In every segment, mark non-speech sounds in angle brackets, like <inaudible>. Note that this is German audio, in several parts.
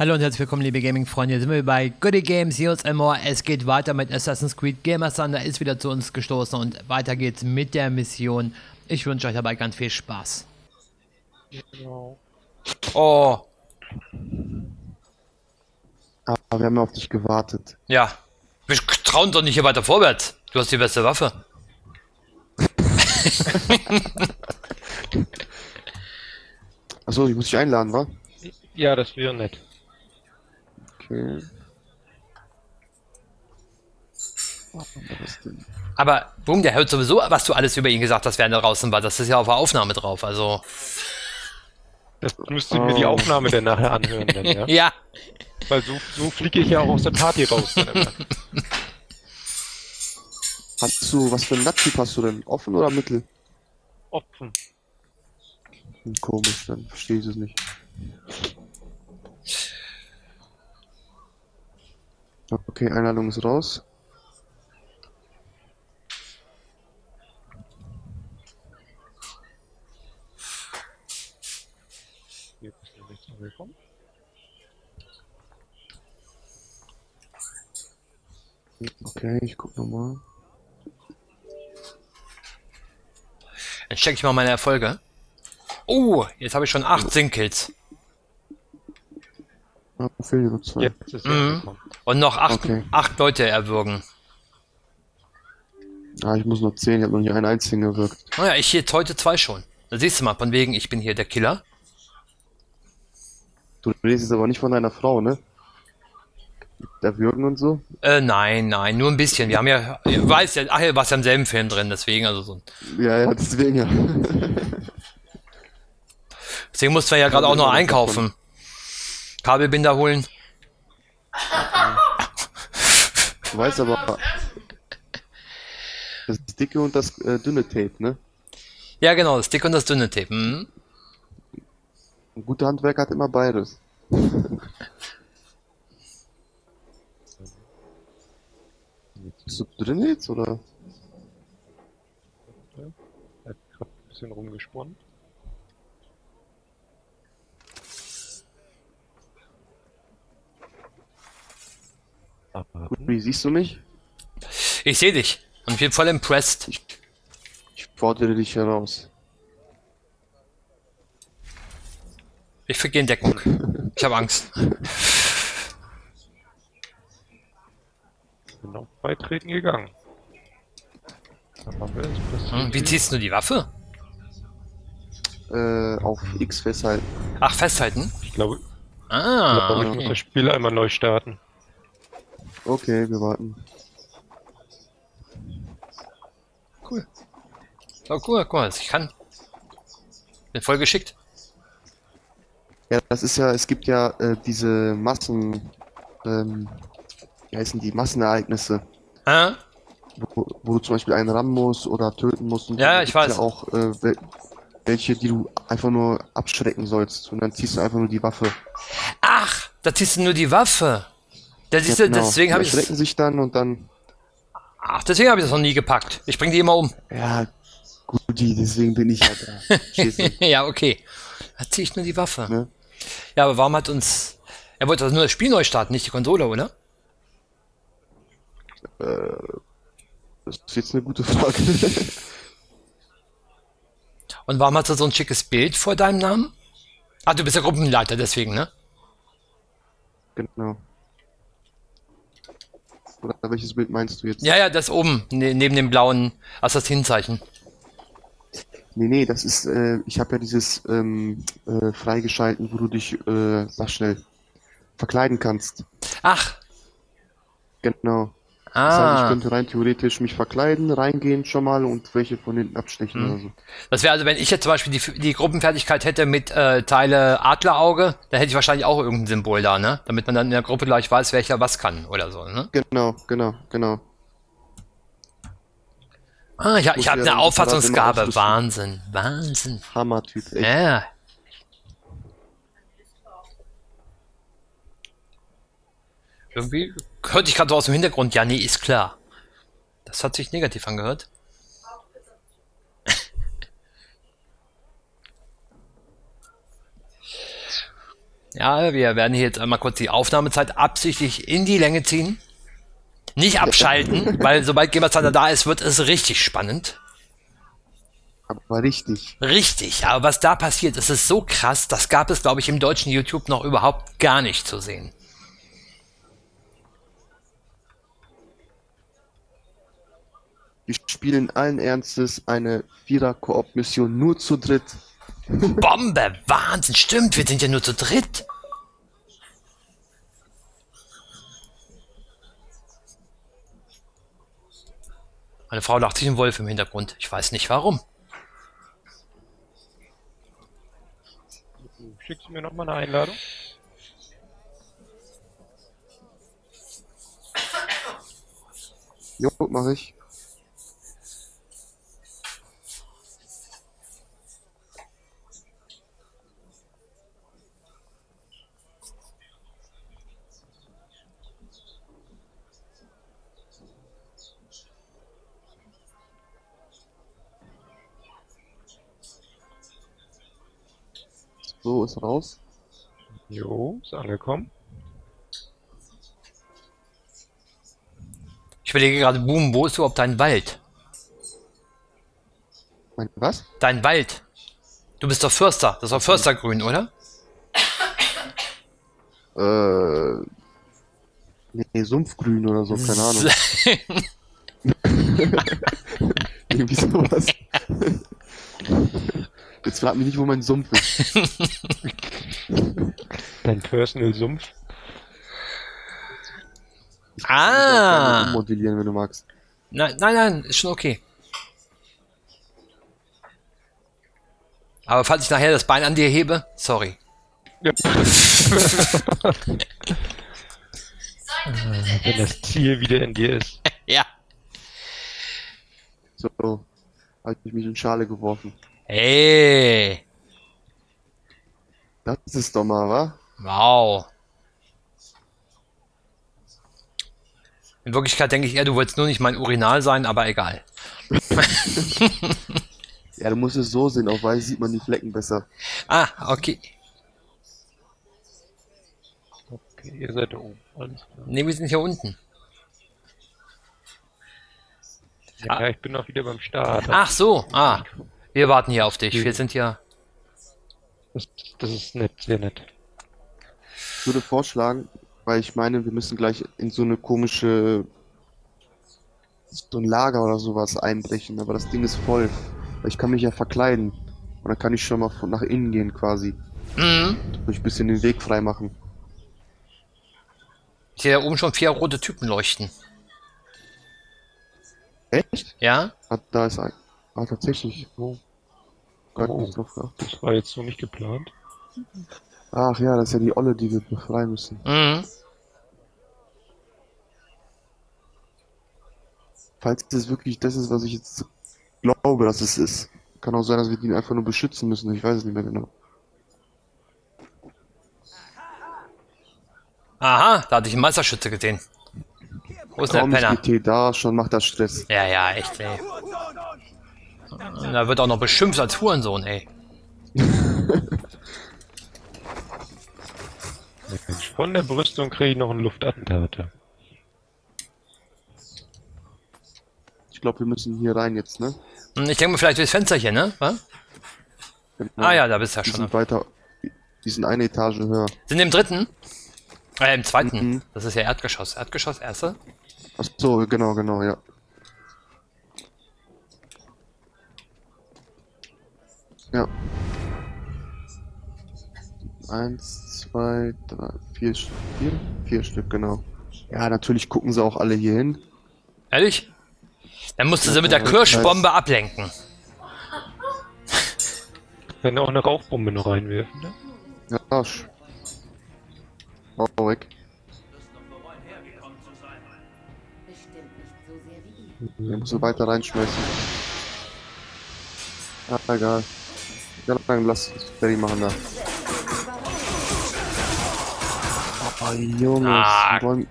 Hallo und herzlich willkommen, liebe Gaming-Freunde. Hier sind wir bei Goody Games, Heroes and More. Es geht weiter mit Assassin's Creed. Gamer Thunder ist wieder zu uns gestoßen und weiter geht's mit der Mission. Ich wünsche euch dabei ganz viel Spaß. Genau. Oh, Aber wir haben auf dich gewartet. ja. Wir trauen doch nicht hier weiter vorwärts. Du hast die beste Waffe. Achso, ich muss dich einladen, wa? Ja, das wäre nett. Okay. Aber Boom, der hört sowieso, was du alles über ihn gesagt hast, während er draußen war. Das ist ja auf der Aufnahme drauf. Also, Das müsste mir die Oh. Aufnahme dann nachher anhören, dann, ja? <laughs> ja. Weil so, so fliege ich ja auch aus der Party raus. Hast du, was für ein Nuttyp hast du denn? Offen oder mittel? Offen. Hm, Komisch, dann verstehe ich es nicht. Okay, Einladung ist raus. Hier bist du nicht so willkommen. Okay, ich guck nochmal. Dann check ich mal meine Erfolge. Oh, jetzt habe ich schon acht Sinkills. Ah, fehlen noch zwei. Jetzt ist er Mhm. gekommen. Und noch acht, Okay. acht Leute erwürgen. Ah, ich muss noch zehn, ich habe noch nicht einen einzigen gewirkt. Naja, ich jetzt heute zwei schon. Da siehst du mal, von wegen, ich bin hier der Killer. Du redest jetzt aber nicht von deiner Frau, ne? Der Würgen und so? Äh, nein, nein, nur ein bisschen. Wir haben ja, ich weiß ja, ach, ja, warst ja im selben Film drin, deswegen, also so. Ja, ja, deswegen ja. Deswegen mussten wir ja gerade auch noch einkaufen. Kabelbinder holen. Du weißt aber, das dicke und das äh, dünne Tape, ne? Ja, genau, das dicke und das dünne Tape. Mhm. Ein guter Handwerker hat immer beides. <laughs> Bist du drin jetzt, oder? Er hat gerade ein bisschen rumgesponnen. Gut, wie siehst du mich? Ich sehe dich und ich bin voll impressed. Ich fordere dich heraus. Ich krieg in Deckung. <laughs> Ich habe Angst. bin auf Beitreten gegangen. Hm, Wie ziehst du die Waffe? Äh, auf X festhalten. Ach, festhalten. Ich glaube, Ah, ich muss okay. das Spiel einmal neu starten. Okay, wir warten. cool. So, cool, guck mal, ich kann. Bin voll geschickt. Ja, das ist ja, es gibt ja äh, diese Massen, ähm, wie heißen die, Massenereignisse, Ah, wo, wo du zum Beispiel einen rammen musst oder töten musst. Und Ja, ich weiß. Ja auch äh, wel welche, die du einfach nur abschrecken sollst. Und dann ziehst du einfach nur die Waffe. ach, da ziehst du nur die Waffe. Das ist, Ja, genau. deswegen Die habe ich erschrecken sich dann und dann, Ach, deswegen habe ich das noch nie gepackt. Ich bring die immer um. ja, gut, die, deswegen bin ich ja da. <laughs> Ja, okay. Da ziehe ich nur die Waffe. Ne? Ja, aber warum hat uns. Er wollte also nur das Spiel neu starten, nicht die Konsole, oder? Das ist jetzt eine gute Frage. <laughs> Und warum hast du so ein schickes Bild vor deinem Namen? Ah, du bist der Gruppenleiter, deswegen, ne? genau. Oder welches Bild meinst du jetzt? Ja, ja, das oben, ne, neben dem blauen Assassinenzeichen. Nee, nee, das ist, äh, ich habe ja dieses ähm, äh, freigeschalten, wo du dich, äh, sag schnell, verkleiden kannst. Ach, Genau. Das heißt, ich ah. könnte rein theoretisch mich verkleiden, reingehen schon mal und welche von hinten abstechen Mhm. oder so. Das wäre also, wenn ich jetzt zum Beispiel die, die Gruppenfertigkeit hätte mit äh, Teile Adlerauge, dann hätte ich wahrscheinlich auch irgendein Symbol da, ne? Damit man dann in der Gruppe gleich weiß, welcher was kann oder so, ne? Genau, genau, genau. Ah, ja, ich habe eine Auffassungsgabe. Wahnsinn, Wahnsinn. Hammer-Typ, echt. Ja. Irgendwie hörte ich gerade so aus dem Hintergrund, ja, nee, ist klar. Das hat sich negativ angehört. <laughs> Ja, wir werden hier jetzt einmal kurz die Aufnahmezeit absichtlich in die Länge ziehen. Nicht abschalten, <laughs> weil sobald Gamer Thunder da ist, wird es richtig spannend. Aber richtig. Richtig, aber was da passiert, ist so krass, das gab es, glaube ich, im deutschen YouTube noch überhaupt gar nicht zu sehen. Wir spielen allen Ernstes eine Vierer-Koop-Mission nur zu dritt. Bombe, Wahnsinn, stimmt, wir sind ja nur zu dritt. Meine Frau lacht sich ein Wolf im Hintergrund. Ich weiß nicht warum. Schickst du mir nochmal eine Einladung? Jo, mach ich. So, ist raus. Jo, ist angekommen. Ich überlege gerade, Boom, wo ist überhaupt dein Wald? Mein, was? Dein Wald. Du bist doch Förster. Das ist doch Förstergrün, oder? Äh. Nee, Sumpfgrün oder so, keine Ahnung. <laughs> <laughs> Irgendwie sowas. <laughs> Jetzt frag mich nicht, wo mein Sumpf ist. <laughs> Dein Personal Sumpf. ah! Modellieren, wenn du magst. Nein, nein, nein, ist schon okay. Aber falls ich nachher das Bein an dir hebe, sorry. Ja. <laughs> Wenn das Ziel wieder in dir ist. <laughs> Ja. So, habe ich mich in Schale geworfen. Hey. Das ist doch mal, wa? Wow. In Wirklichkeit denke ich eher, du wolltest nur nicht mein Urinal sein, aber egal. <laughs> <laughs> Ja, du musst es so sehen, auf weiß sieht man die Flecken besser. Ah, okay. Okay, ihr seid da oben. Alles klar. Ne, wir sind hier unten. Ja, ich bin auch wieder beim Start. Ach so, ah. Wir warten hier auf dich. Wir sind ja. Das, das ist nett, sehr nett. Ich würde vorschlagen, weil ich meine, wir müssen gleich in so eine komische, so ein Lager oder sowas einbrechen, aber das Ding ist voll. Weil Ich kann mich ja verkleiden. Und dann kann ich schon mal von nach innen gehen quasi. Mhm. Durch ein bisschen den Weg frei machen. Ich sehe da oben schon vier rote Typen leuchten. Echt? Ja? Ah, da ist ein. Ah, tatsächlich. Oh, Gott, Oh. nicht drauf geachtet. das war jetzt so nicht geplant. Ach ja, das ist ja die Olle, die wir befreien müssen. Mhm. Falls es wirklich das ist, was ich jetzt glaube, dass es ist. Kann auch sein, dass wir die einfach nur beschützen müssen. Ich weiß es nicht mehr genau. Aha, da hatte ich einen Meisterschütze gesehen. Wo ist Kaum der Penner? GT da, schon macht das Stress. Ja, ja, echt, ey. Und Da wird auch noch beschimpft als Hurensohn, ey. <laughs> Von der Brüstung kriege ich noch einen Luftattentat. Ich glaube, wir müssen hier rein jetzt, ne? Hm, Ich denke mal vielleicht durchs Fenster hier, ne? Genau. Ah ja, da bist du ja Die schon. sind weiter. Die sind eine Etage höher. Sind im dritten? Äh, im zweiten. Mhm. Das ist ja Erdgeschoss. Erdgeschoss, erste? Ach so, genau, genau, ja. Ja. Eins, zwei, drei, vier, vier, vier Stück, genau. Ja, natürlich gucken sie auch alle hier hin. Ehrlich? Dann musst du sie mit der Kirschbombe ablenken. Wenn auch eine Rauchbombe noch reinwerfen, ne? Ja, Arsch. Hau weg. Bestimmt nicht so sehr wie ihr. Der muss so weiter reinschmeißen. Ah, egal. Ja, dann lass uns fertig machen da. Oh, Junge. Ah. die wollen-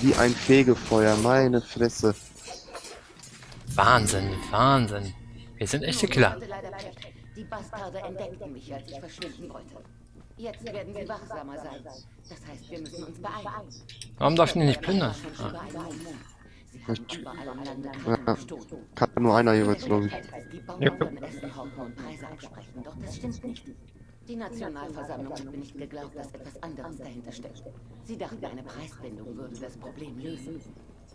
Wie ein Fegefeuer, meine Fresse. Wahnsinn, Wahnsinn. Wir sind echte Killer. Die Bastarde entdeckten mich, als ich verschwinden wollte. Jetzt werden sie wachsamer sein. Das heißt, wir müssen uns beeilen. Warum darf ich ihn nicht plündern? Ah. Ich- Ja. Kann nur einer jeweils, glaube ich. Die Bauern beim Essen hocken und Preise absprechen, doch das stimmt nicht. Die Nationalversammlung hat mir nicht geglaubt, dass etwas anderes dahinter steckt. Sie dachten, eine Preisbindung würde das Problem lösen.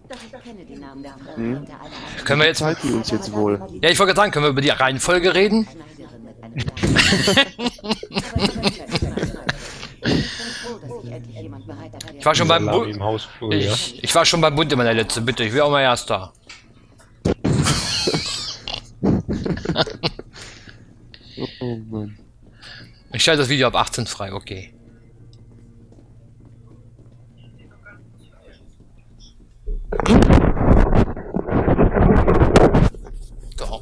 Doch ich kenne die Namen der Frauen und der Alten. Können wir jetzt. Die uns jetzt wohl? Ja, ich wollte gerade sagen, können wir über die Reihenfolge reden? <laughs> Schneiderin mit einem kleinen- Aber ich bin froh, dass sich endlich jemand bereit erklärt. Ich war schon beim Alarm Bu im Hausflur, ja. ich, ich war schon beim Bund immer der letzte, bitte. Ich will auch mal erster. <laughs> Oh Mann. Ich schalte das Video ab 18 frei, okay. So.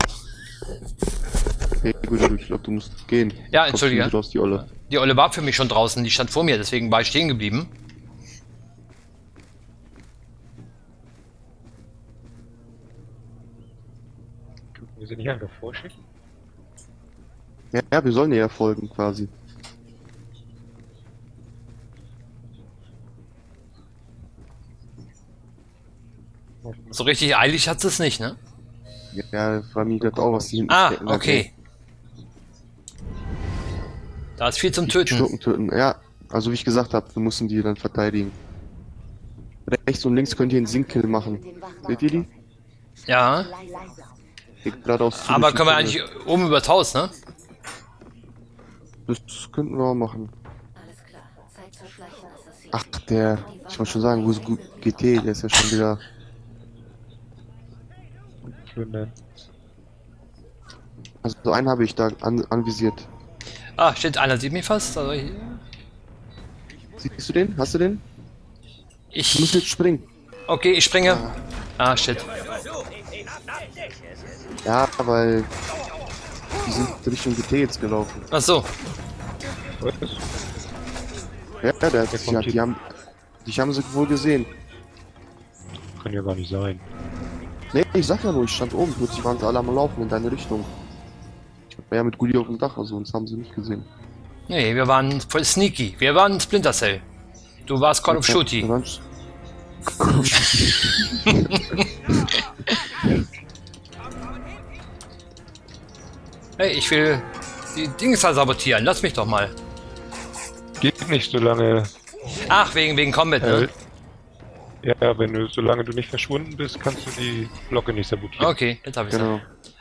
Okay, gut, ich glaube, du musst gehen. Ja, entschuldige. du die Olle. Die Olle war für mich schon draußen, die stand vor mir, deswegen war ich stehen geblieben. Wir sie nicht einfach vorschicken? Ja, ja, wir sollen ihr ja folgen, quasi. So richtig eilig hat es nicht, ne? Ja, war mir gerade auch was die hinten Ah, okay. Da ist viel zum Die Töten. Schurken töten. Ja, also wie ich gesagt habe, wir müssen die dann verteidigen. Rechts und links könnt ihr einen Sinkkill machen. Seht ihr die? Ja, geradeaus aber können wir eigentlich oben übers Haus, ne? Das könnten wir auch machen. Alles klar. Zeit zu schleichen, Assassin. Ach, der, ich wollte schon sagen, wo ist gut GT? Der ist ja schon wieder. Plündern. Also so einen habe ich da an, anvisiert. Ah, steht einer sieht mich fast. Also ich, Siehst du den? Hast du den? Du musst ich jetzt springen. okay, ich springe. Ah, shit. Ja, weil die sind Richtung GT jetzt gelaufen. Ach so. Was? Ja, der, der kommt ja, die haben, dich haben sie wohl gesehen. Kann ja gar nicht sein. Nee, ich sag ja nur, ich stand oben, plötzlich waren sie alle am Laufen in deine Richtung. Ja mit Gulli auf dem Dach, also uns haben sie nicht gesehen. Nee, wir waren voll sneaky. Wir waren Splinter Cell. Du warst Call of Duty. <laughs> Hey, ich will die Dings da sabotieren. Lass mich doch mal. Geht nicht, solange. Ach, wegen, wegen Combat, Äh, ne? ja, wenn du, solange du nicht verschwunden bist, kannst du die Glocke nicht sabotieren. Okay, jetzt habe ich Genau.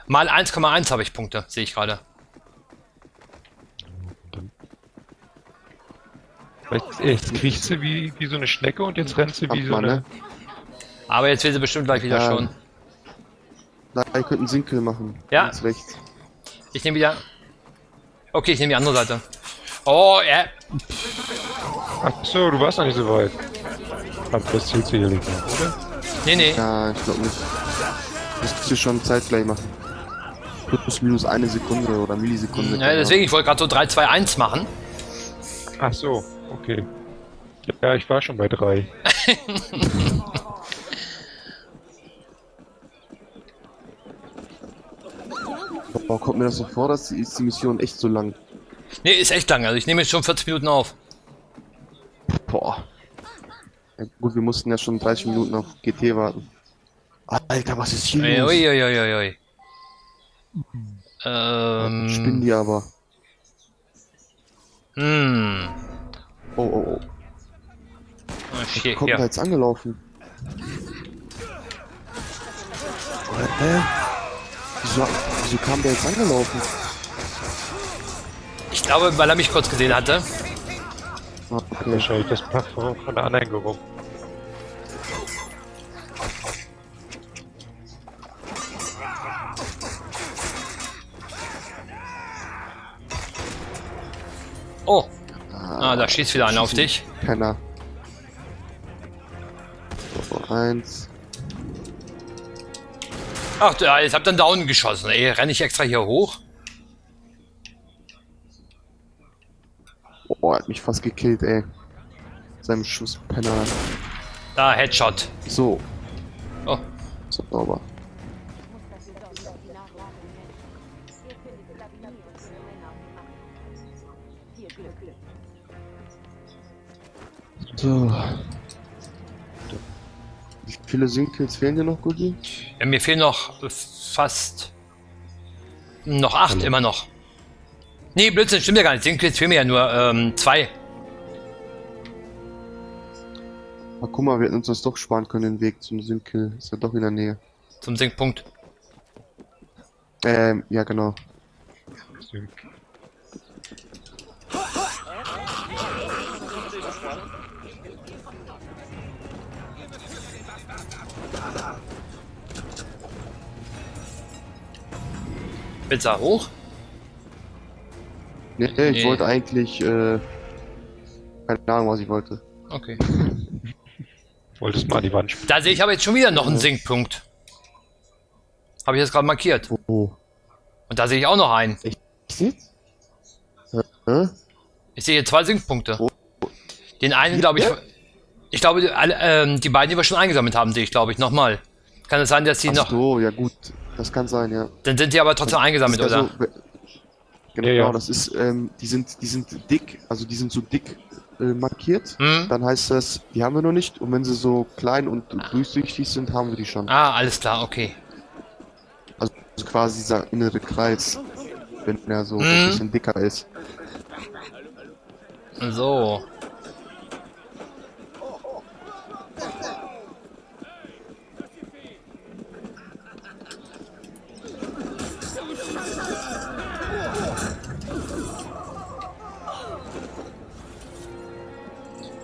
Mal 1,1 habe ich Punkte, sehe ich gerade. Jetzt kriegst du wie, wie so eine Schnecke und jetzt rennst du wie so eine. ne? Aber jetzt will sie bestimmt gleich wieder Ja. schon. Da, ihr könnt einen Sinkel machen. Ja. Ich nehme wieder. Okay, ich nehme die andere Seite. Oh, ja. Ach so, du warst noch nicht so weit. Aber das zählt sicherlich noch, oder? Nee, nee. Ja, ich glaube nicht. Müsst ihr schon zeitgleich machen. Plus minus eine Sekunde oder Millisekunde. Ja, deswegen, ich wollte gerade so 3, 2, 1 machen. Ach so, okay. Ja, ich war schon bei drei. <laughs> Boah, kommt mir das so vor, dass die, ist die Mission echt so lang. Nee, ist echt lang. Also ich nehme jetzt schon 40 Minuten auf. Boah. Ja, gut, wir mussten ja schon 30 Minuten auf GT warten. Alter, was ist hier los? Uiuiuiui. Spinnen Ähm. die aber. Hm. Oh, oh, oh. Oh, Hier, Kommt da hier. jetzt angelaufen? Hä? Wieso, wieso kam der jetzt angelaufen? Ich glaube, weil er mich kurz gesehen hatte. Ah, Okay. Wahrscheinlich das Parfum von der anderen Geruch. Oh. Ah, da schießt wieder einer auf dich. Penner. So, eins. Ach, da, jetzt habt ihr einen Down geschossen. Ey, renne ich extra hier hoch? Oh, er hat mich fast gekillt, ey. Seinem Schuss, Penner. Da, Headshot. So, Oh. sauber. So. Wie viele Sinkkills fehlen dir noch, Gugi? Ja, mir fehlen noch fast. Noch acht, Hallo. immer noch. Nee, Blödsinn, stimmt ja gar nicht. Sinkkills fehlen mir ja nur ähm, zwei. Ah, guck mal, wir hätten uns das doch sparen können, den Weg zum Sinkkill. Ist ja doch in der Nähe. Zum Sinkpunkt. Ähm, ja, genau. Pizza hoch? Nee, ich Nee. wollte eigentlich, äh, keine Ahnung, was ich wollte. Okay. <laughs> Wolltest mal an die Wand spielen. Da sehe ich aber jetzt schon wieder noch einen Sinkpunkt. Habe ich jetzt gerade markiert. Oh. Und da sehe ich auch noch einen. Hä? Ich sehe hier zwei Sinkpunkte. Oh. Den einen, glaube ich. Ich glaube, die, alle, ähm, die beiden, die wir schon eingesammelt haben, sehe ich, glaube ich, nochmal. Kann es sein, dass die Ach noch. so, ja gut. Das kann sein, ja. Dann sind die aber trotzdem eingesammelt, Das ist ja oder? so, genau, Ja, ja. das ist, ähm, die sind, die sind dick, also die sind so dick äh, markiert. Hm? Dann heißt das, die haben wir noch nicht. Und wenn sie so klein und durchsichtig sind, haben wir die schon. Ah, alles klar, okay. Also quasi dieser innere Kreis, wenn er so Mhm. ein bisschen dicker ist. So.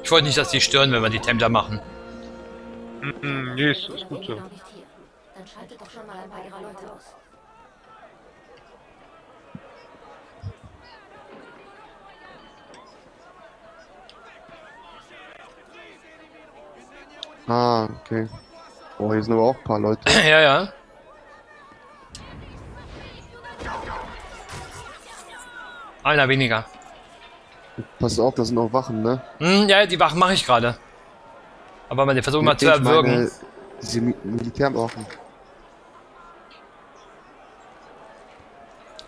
Ich wollte nicht, dass die stören, wenn wir die Templer machen. Mhm, nee, ist, ist gut so. Nicht hier. Dann schaltet doch schon mal ein paar ihrer Leute aus. Ah, okay. Boah, hier sind aber auch ein paar Leute. <clears throat> ja, ja. Einer weniger. Pass auf, da sind auch Wachen, ne? Hm, ja, die Wachen mache ich gerade. Aber man versucht mal zu Ich erwürgen. meine, diese Mi Militärwachen.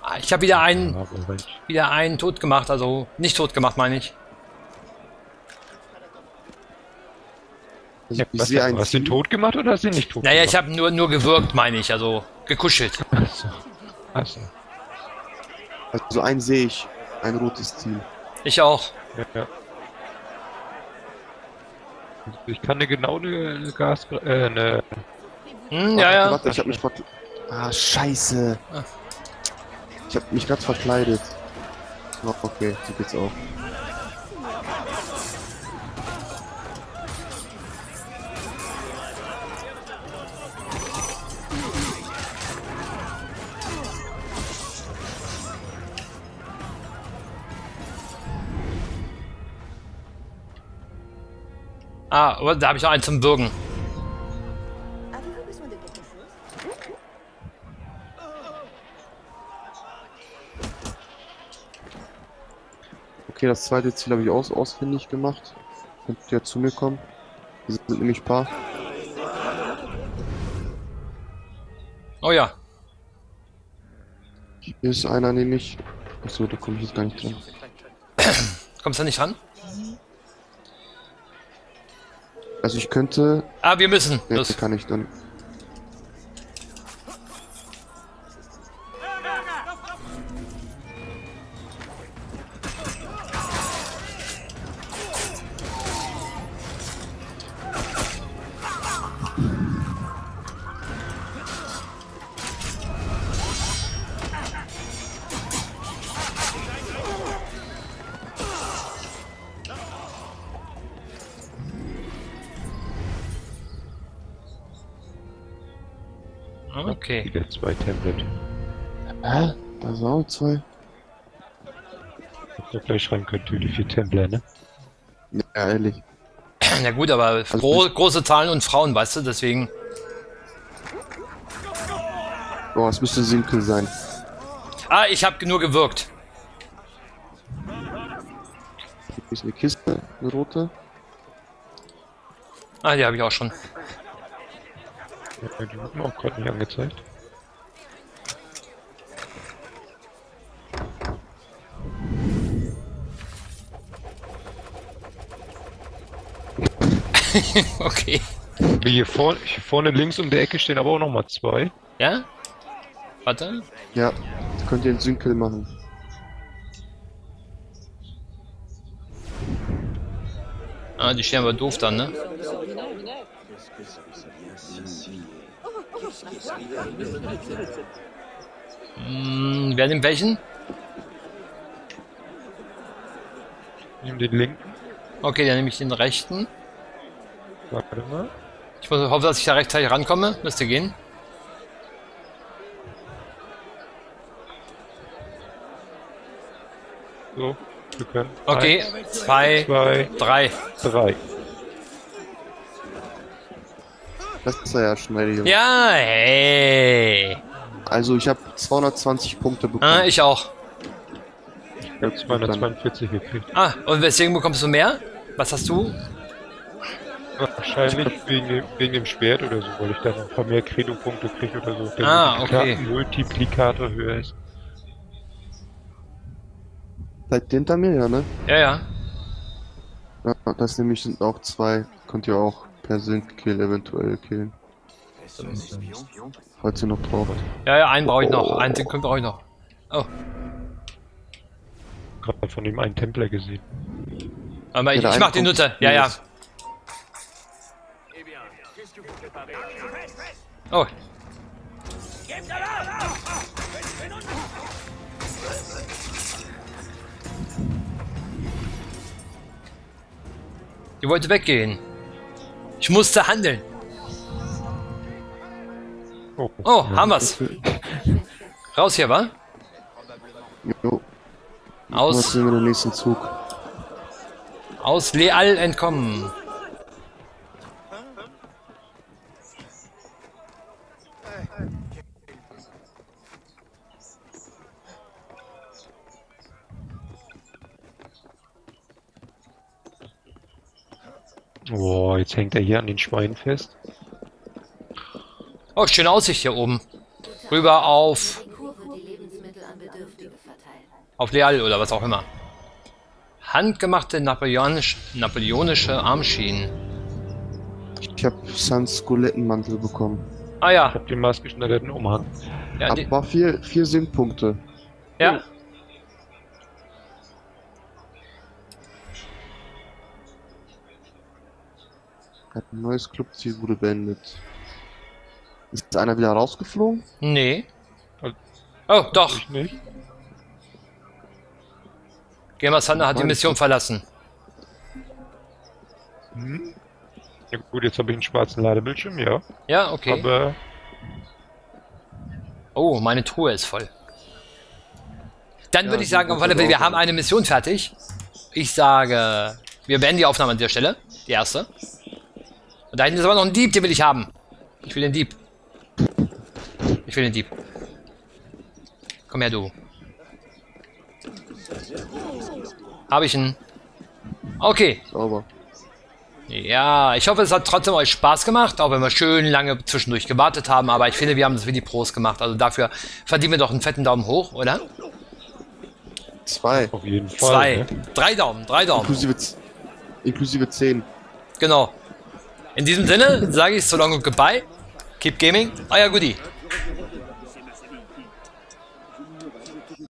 Ah, Ich habe wieder einen, Ja, wieder einen tot gemacht, also nicht tot gemacht, meine ich. Also, Ja, ich was, einen hast du tot gemacht oder hast du ihn nicht tot Naja, ich gemacht? habe nur, nur gewürgt, meine ich, also gekuschelt. Achso. Achso. Also einen sehe ich. Ein rotes Ziel. Ich auch. Ja. Ich kann eine genau eine Gas... Äh, eine... Hm, ja, ja. Warte, ich hab mich verkleidet. Ah, scheiße. Ah. Ich hab mich gerade verkleidet. Oh, okay, so geht's auch. Ah, aber da habe ich noch einen zum chose Okay, das zweite Ziel habe ich aus ausfindig gemacht. Könnt ihr zu mir kommen? Hier sind nämlich ein paar. Oh ja. Hier ist einer nämlich. Achso, da komme ich jetzt gar nicht dran. Kommst du nicht ran? Also ich könnte. Ah, wir müssen. Los. kann ich dann. Zwei Tablet. Hä? Da sind auch zwei. Hätte gleich schreiben können, tödliche vier Templer, ne? Ja, ehrlich. <clears throat> Na gut, aber gro große Zahlen und Frauen, weißt du, deswegen. Boah, es müsste Sinkel sein. Ah, ich habe nur gewürgt. Hier ist eine Kiste, eine rote. Ah, die habe ich auch schon. Ja, die mir auch gerade nicht angezeigt. <laughs> okay. Wie hier vorne, hier vorne links um der Ecke stehen aber auch noch mal zwei. Ja? Warte. Ja, könnt ihr einen Synkel machen. Ah, die stehen aber doof dann, ne? Hm, wer nimmt welchen? Nimm den linken. Okay, dann nehme ich den rechten. Warte mal. Ich hoffe, dass ich da rechtzeitig rankomme. Müsste gehen. So, wir können. Okay, zwei, Eins, zwei, drei. drei. Das ist ja schnell hier. Ja, hey. Also ich habe 220 Punkte bekommen. Ah, ich auch. Ich habe 242 gekriegt. Ah, und weswegen bekommst du mehr? Was hast du? Wahrscheinlich wegen dem, wegen dem Schwert oder so, weil ich dann ein paar mehr Credo-Punkte kriege oder so. Der Ah, okay. Multiplikator höher ist. Seid ihr hinter mir, ja, ne? Ja, ja. Ja, das nämlich sind auch zwei. Könnt ihr auch per Sync-Kill eventuell killen. Falls ihr noch drauf habt. Ja, ja, einen brauche ich noch. Einen Sekunden brauche ich noch. Oh, Gerade von dem einen Templer gesehen. aber ich, ich mach die Einkunft- Nutte. Ja, ja. Yes. Oh. Die wollte weggehen. Ich musste handeln. Oh, Oh, haben wir's. Raus hier, wa? Jo. Aus, sehen wir den nächsten Zug? aus Leal entkommen. Boah, jetzt hängt er hier an den Schweinen fest. Oh, schöne Aussicht hier oben. Rüber auf, Die die auf Leal oder was auch immer. Handgemachte napoleonisch, napoleonische Armschienen. Ich habe Sans Skelettenmantel bekommen. Ah Ich ja, hab den maßgeschneiderten Umhang. ja, die, Aber vier, vier Sync-Punkte. Ja. Ein neues Clubziel wurde beendet. Ist einer wieder rausgeflogen? Nee. Oh, doch. Ich nicht. Gamer Thunder hat die Mission verlassen. Hm? Ja gut, jetzt habe ich einen schwarzen Ladebildschirm, ja. Ja, okay. Aber Oh, meine Truhe ist voll. Dann Ja, würde ich sagen, auf alle Fälle, wir haben eine Mission fertig. Ich sage, wir beenden die Aufnahme an der Stelle. Die erste. Und da hinten ist aber noch ein Dieb, den will ich haben. Ich will den Dieb. Ich will den Dieb. Komm her, du. Habe ich ihn. Okay. Sauber. Ja, ich hoffe, es hat trotzdem euch Spaß gemacht, auch wenn wir schön lange zwischendurch gewartet haben. Aber ich finde, wir haben das wie die Pros gemacht. Also dafür verdienen wir doch einen fetten Daumen hoch, oder? Zwei. auf jeden Fall. Zwei. Ne? Drei Daumen, drei Daumen. Inklusive, inklusive zehn. Genau. In diesem Sinne sage ich so long lange goodbye, keep gaming, euer Goodie.